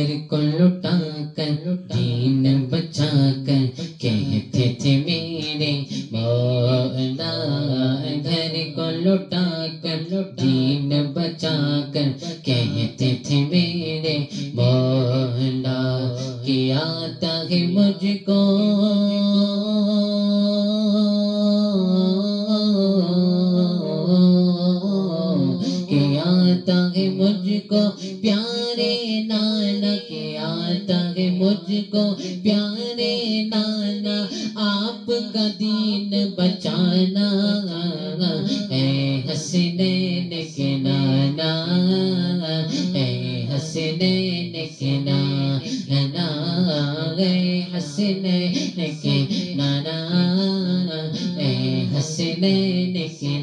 तेरे को लुटा कर दीन बचा कर, कहते थे मेरे मौला घर को लुटा कर दीन बचा कर, कहते थे मेरे मौला किया है मुझको। आता है मुझको, प्यारे नाना के आता है मुझको, प्यारे नाना, आपका दीन बचाना है हसनैन के नाना, है हसनैन के नाना, है हसनैन के नाना, है हसनैन के